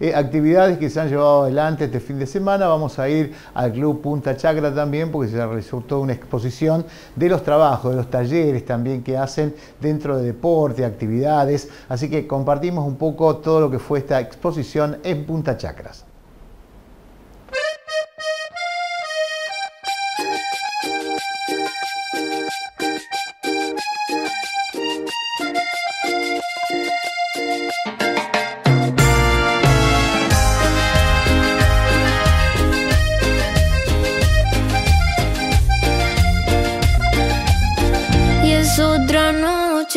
eh, actividades que se han llevado adelante este fin de semana. Vamos a ir al Club Punta Chacra también porque se realizó toda una exposición de los trabajos, de los talleres también que hacen dentro de deporte, actividades. Así que compartimos un poco todo lo que fue esta exposición en Punta Chacras.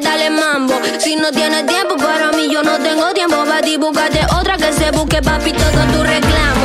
dale mambo. Si no tienes tiempo para mí, yo no tengo tiempo para ti. Búscate otra que se busque, papi, todo tu reclamo.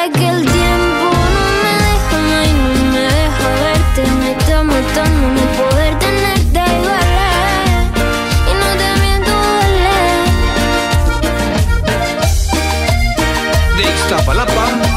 Sé que el tiempo no me deja y no me deja verte. Me está matando no poder tenerte igual. Y no te miento, duele. De